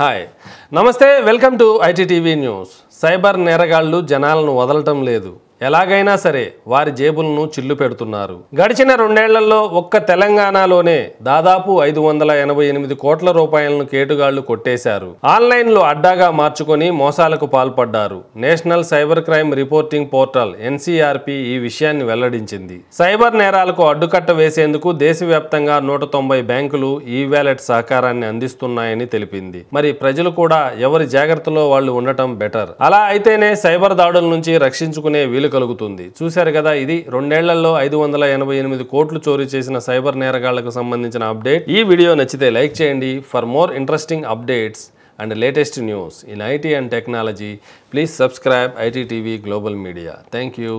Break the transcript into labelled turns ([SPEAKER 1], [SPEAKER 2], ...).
[SPEAKER 1] Hi. నమస్తే welcome to ITTV news. Cyber నేరగాళ్ళు జనాలను వదలటం లేదు. ఎలాగైనా సరే వారి జేబులను చిల్లు పెడుతున్నారు. గడిచిన రెండేళ్ళలో ఒక్క తెలంగాణలోనే దాదాపు ఐదు వందల ఎనభై ఎనిమిది కోట్ల రూపాయలను కేటుగాళ్ళు కొట్టేశారు. ఆన్లైన్లో అడ్డాగా మార్చుకొని మోసాలకు పాల్పడ్డారు. National cyber crime reporting portal NCRP ఈ విషయాన్ని వెల్లడించింది. సైబర్ నేరాలకు అడ్డుకట్ట వేసేందుకు దేశవ్యాప్తంగా నూట తొంభై బ్యాంకులు ఈ వ్యాలెట్ సహకారాన్ని అందిస్తున్నాయని తెలిపింది. మరి ప్రజలు కూడా ఎవరి జాగ్రత్తలో వాళ్ళు ఉండటం బెటర్. అలా అయితేనే సైబర్ దాడుల నుంచి రక్షించుకునే వీలు కలుగుతుంది. చూశారు కదా ఇది రెండేళ్ళలో ఐదు వందల ఎనభై ఎనిమిది కోట్లు చోరీ చేసిన సైబర్ నేరగాళ్ళకు సంబంధించిన అప్డేట్. ఈ వీడియో నచ్చితే లైక్ చేయండి. For more interesting updates and latest news in IT and technology please subscribe IT TV global media. Thank you.